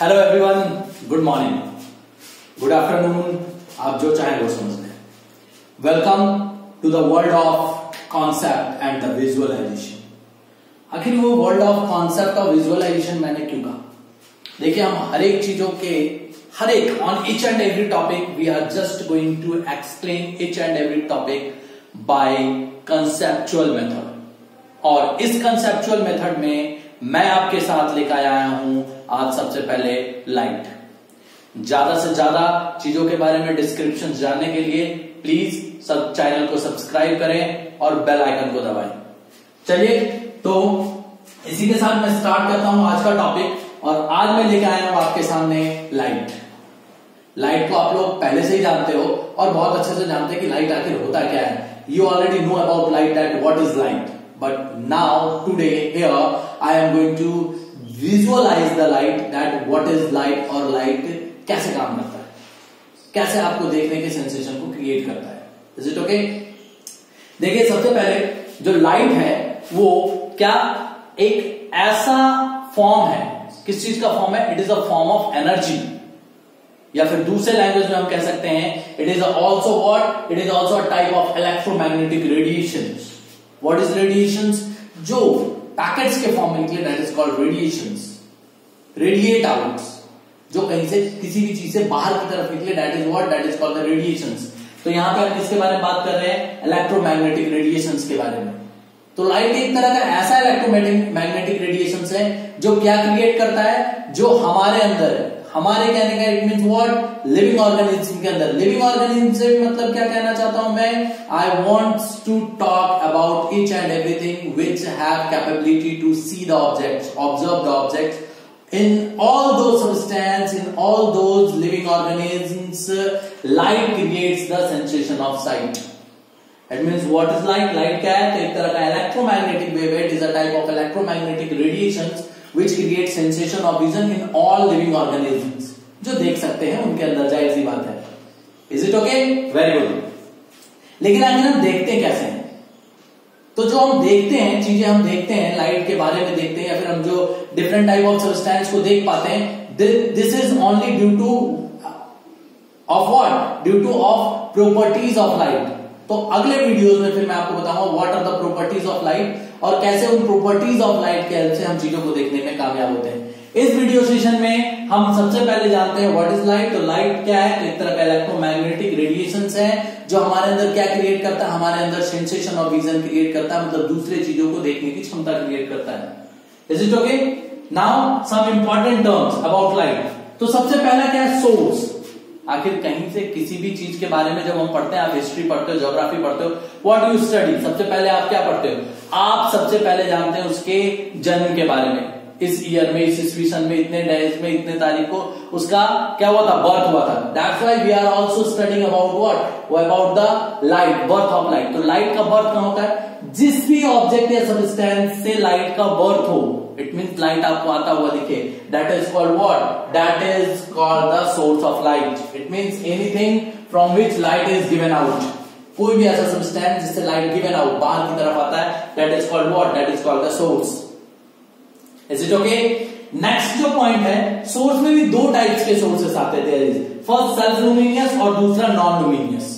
Hello everyone good morning good afternoon आप जो चाहें वो समझ लें। Welcome to the world of concept and the visualisation आखिर वो वर्ल्ड ऑफ़ कॉन्सेप्ट और विजुअलाइजेशन मैंने क्यों कहा? देखिए, हम हर एक चीज़ों के, हर एक on each and every topic we are just going to explain each and every topic by conceptual method और इस कंसेप्चुअल मेथड में मैं आपके साथ लेकर आया हूँ आज सबसे पहले लाइट। ज़्यादा से ज़्यादा चीज़ों के बारे में डिस्क्रिप्शन जानने के लिए प्लीज़ सब चैनल को सब्सक्राइब करें और बेल आइकन को दबाएँ। चलिए तो इसी के साथ मैं स्टार्ट करता हूँ आज का टॉपिक और आज मैं लेकर आया हूँ आपके सामने लाइट लाइट को आप लोग पहले से ही जानते हो और बहुत अच्छे से जानते हैं कि लाइट आखिर होता क्या है। You already know about light that what is light but now today I am going to visualize the light that what is light और लाइट कैसे काम करता है? कैसे आपको देखने के सेंसेशन को क्रिएट करता है? इज़ इट ओके देखिए, सबसे पहले जो लाइट है, वो क्या एक ऐसा फॉर्म है? किस चीज़ का फॉर्म है? It is a form of energy या फिर दूसरे लैंग्वेज में हम कह सकते हैं it is also what it is also type of electromagnetic radiation what is radiation जो पैकेट्स के फॉर्म में निकले that is called radiation radiate out जो कहीं से किसी भी चीज़ से बाहर की तरफ़ निकले that is what that is called the radiation तो यहाँ पे हम किसके बारे में बात कर रहे हैं? इलेक्ट्रोमैग्नेटिक रेडिएशन के बारे में. तो लाइट एक तरह का ऐसा इलेक्ट्रोमैग्नेटिक रेडिएशन है, जो क्या क्रिएट करता है? जो हमारे अंदर है. हमारे कहने का it mean what living organism के अंदर। लिविंग ऑर्गेनिज्म मतलब क्या कहना चाहता हूँ मैं? I want to talk about each and everything which have capability to see the object observe the object in all those substance in all those living organism light creates the sensation of sight it mean what is light light क्या है? तो एक तरह का electromagnetic wave it is a type of electromagnetic radiation which create sensation of vision in all living organisms. जो देख सकते हैं उनके अंदर ज़ाहिर सी बात है। Is it okay very good लेकिन आगे हम देखते हैं कैसे हैं? तो जो हम देखते हैं चीज़ें हम देखते हैं लाइट के बारे में देखते हैं या फिर हम जो डिफरेंट टाइप ऑफ़ सब्सटेंस को देख पाते हैं this is only due to of what due to of properties of light तो अगले वीडियोस में फिर मैं आपको बताऊँगा what are the properties of light और कैसे उन प्रॉपर्टीज़ ऑफ़ लाइट के हेल्प से हम चीज़ों को देखने में कामयाब होते हैं। इस वीडियो सेशन में हम सबसे पहले जानते हैं व्हाट इज़ लाइट तो लाइट क्या है? तो एक तरह का इलेक्ट्रोमैग्नेटिक रेडिएशन है, जो हमारे अंदर क्या क्रिएट करता है? हमारे अंदर सेंसेशन ऑफ़ विजन क्रिएट करता है मतलब दूसरे चीज़ों को देखने की क्षमता क्रिएट करता है। Is it okay now some important terms about light तो सबसे पहला क्या है? सोर्स आखिर कहीं से किसी भी चीज़ के बारे में जब हम पढ़ते हैं, आप हिस्ट्री पढ़ते हो ज्योग्राफी पढ़ते हो व्हाट यू स्टडी सबसे पहले आप क्या पढ़ते हो? आप सबसे पहले जानते हैं उसके जन्म के बारे में। इस ईयर में, इस ईस्वीसन में, इतने डेज़ में, इतने तारीख को। उसका क्या हुआ था? बर्थ हुआ था। That's why we are also studying about what about the light birth of light तो लाइट का बर्थ कहाँ होता है? जिस भी ऑब्जेक्ट या सबस्टेंस से लाइट का बर्थ हो इट मीन लाइट आपको आता हुआ दिखे। That is called what that is called the source of light it means anything from which light is given out कोई भी ऐसा सब्सटेंस जिससे लाइट गिवन आउट बाहर की तरफ़ आता है that is called what that is called the source is it okay next जो पॉइंट है सोर्स में भी दो टाइप्स के सोर्सेस आते थे। फ़र्स्ट सेल्फ लुमिनियस और दूसरा नॉन लुमिनियस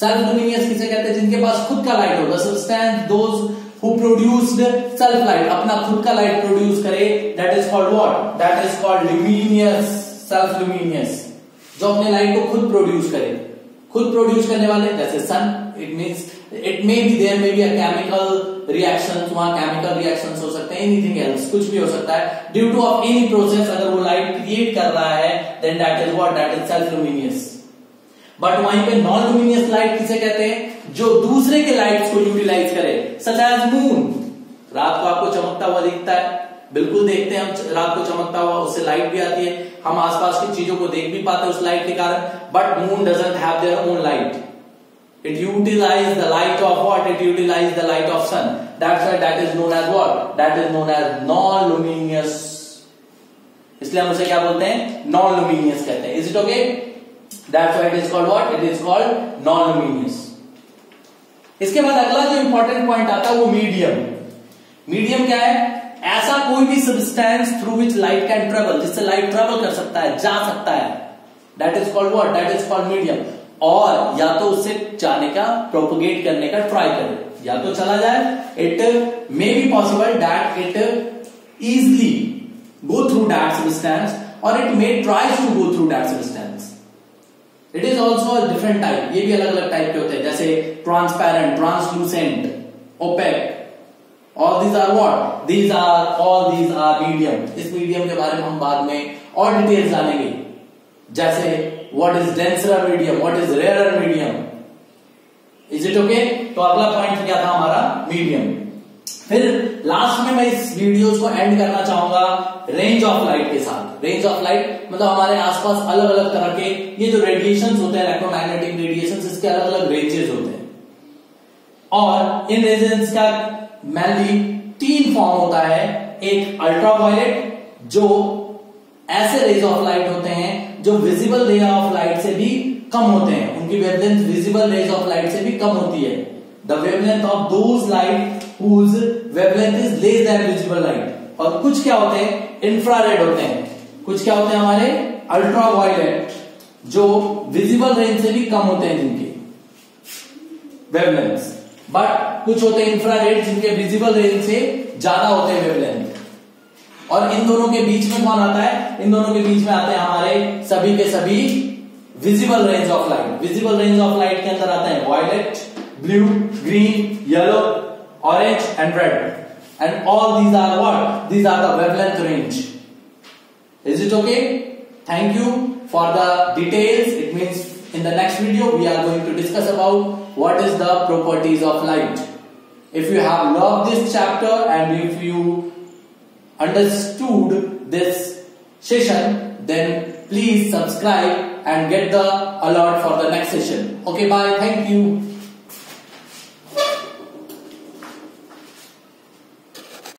सेल्फ लुमिनियस किसे कहते हैं, जिनके पास खुद का लाइट होगा। Substance those who produced self light अपना खुद का लाइट प्रोड्यूस करे। That is called what that is called luminous self luminous जो अपने लाइट को खुद प्रोड्यूस करे। खुद प्रोड्यूस करने वाले, जैसे sun it means it may be there may be a chemical reaction वहाँ केमिकल रिएक्शन हो सकते हैं एनीथिंग एल्स कुछ भी हो सकता है। Due to of any process अगर वो लाइट क्रिएट कर रहा है then that is what that is self luminous but वहीं पे नॉन लुमिनियस लाइट किसे कहते हैं? जो दूसरे के लाइट्स को यूटिलाइज करे सच एज मून रात को आपको चमकता हुआ दिखता है। बिल्कुल देखते हैं हम, रात को चमकता हुआ उससे लाइट भी आती है। हम आसपास की चीज़ों को देख भी पाते हैं उस लाइट के कारण। But moon doesn't have their own light it utilize the light of what? It utilize the light of sun. That's why that is known as what? That is known as non luminous इसलिए हम उसे क्या बोलते हैं? Non luminous कहते हैं। Is it okay why it is called what it is called non luminous इसके बाद अगला जो इंपॉर्टेंट पॉइंट आता है वो मीडियम मीडियम क्या है? ऐसा कोई भी substance through which light can travel जिससे लाइट ट्रेवल कर सकता है, जा सकता है. That is called what that is called medium और या तो उससे जाने का प्रोपोगेट करने का ट्राई करे. या तो चला जाए. It may be possible that it easily go through that substance और it may try to go through that substance it is also different type ये भी अलग अलग टाइप के होते हैं, जैसे transparent translucent opaque all these are what these are all these are medium इस मीडियम के बारे में हम बाद में और डिटेल जानेंगे। जैसे what is denser medium what is rare medium is it okay तो अगला पॉइंट क्या था हमारा? मीडियम फिर लास्ट में मैं इस वीडियो को एंड करना चाहूँगा रेंज ऑफ़ लाइट के साथ। रेंज ऑफ़ लाइट मतलब हमारे आसपास अलग अलग तरह के, ये जो रेडिएशन होते हैं इलेक्ट्रोमैग्नेटिक रेडिएशन इसके अलग अलग रेंजेस होते हैं। और इन रेजेंस का मेनली तीन फॉर्म होता है। एक अल्ट्रावायलेट जो ऐसे रेज ऑफ़ लाइट होते हैं, जो विजिबल रे ऑफ़ लाइट से भी कम होते हैं। उनकी wavelength visible range of light से भी कम होती है। The wavelength of those light whose wavelength is less than visible light और कुछ क्या होते हैं? इंफ्रारेड होते हैं। कुछ क्या होते हैं हमारे? अल्ट्रावायलेट जो विजिबल रेंज से भी कम होते हैं जिनके। वेवलेंथ बट कुछ होते हैं इंफ्रारेड जिनके विजिबल रेंज से ज़्यादा होते हैं वेवलेंथ और इन दोनों के बीच में कौन आता है? इन दोनों के बीच में आते हैं हमारे सभी के सभी visible range of light visible range of light के अंदर आते हैं violet blue green yellow orange and red and all these are what these are the range Is it okay? Thank you for the details. It means in the next video we are going to discuss about what is the properties of light. If you have loved this chapter and if you understood this session then please subscribe and get the alert for the next session. Okay bye. Thank you.